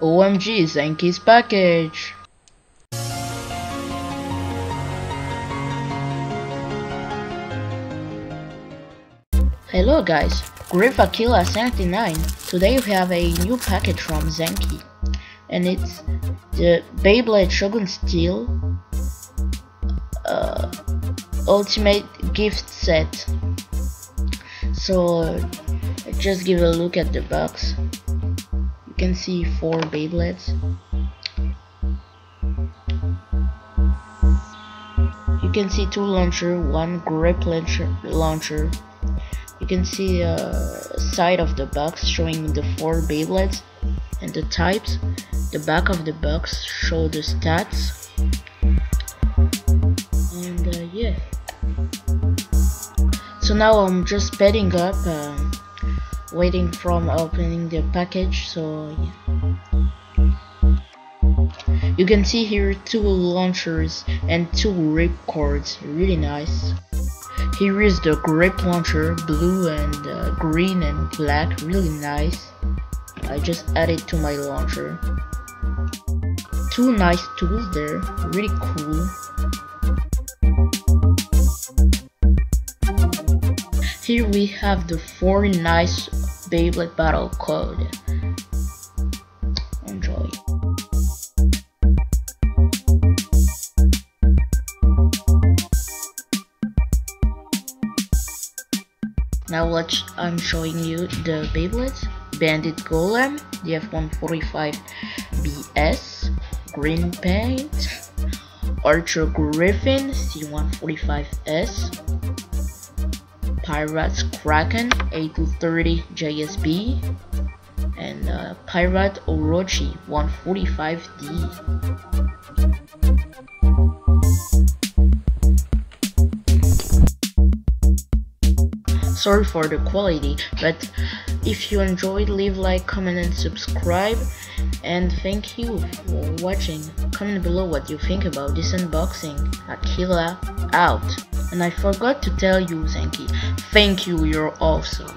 OMG, Zankye's package! Hello guys, GryphAquila 79. Today we have a new package from Zenki. And it's the Beyblade Shogun Steel uh, Ultimate Gift Set. So just give a look at the box. Can see four Beyblades. You can see two launcher, one grip launcher. You can see a uh, side of the box showing the four Beyblades and the types. The back of the box show the stats. And uh, yeah. So now I'm just speeding up. Uh, waiting from opening the package so yeah. you can see here two launchers and two rip cords really nice. Here is the grip launcher blue and uh, green and black really nice. I just added to my launcher. Two nice tools there really cool. Here we have the four nice Beyblade Battle Code. Enjoy. Now let's I'm showing you the Beyblades. Bandit Golem, DF145 BS, Green Paint, Archer Griffin C145S, Pirates Kraken A230 JSB and uh, Pirate Orochi 145D. Sorry for the quality, but if you enjoyed, leave like, comment and subscribe. And thank you for watching. Comment below what you think about this unboxing. Aquila out. And I forgot to tell you, Zankye, thank you, you're awesome.